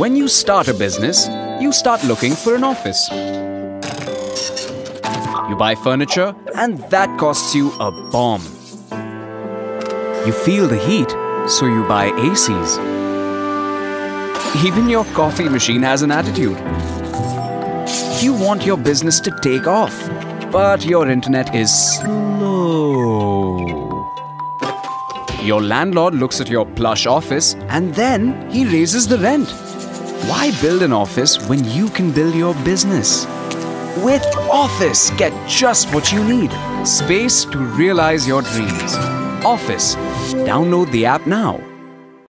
When you start a business, you start looking for an office. You buy furniture, and that costs you a bomb. You feel the heat, so you buy ACs. Even your coffee machine has an attitude. You want your business to take off, but your internet is slow. Your landlord looks at your plush office and then he raises the rent. Why build an office when you can build your business? With Awfis, get just what you need space to realize your dreams. Awfis. Download the app now.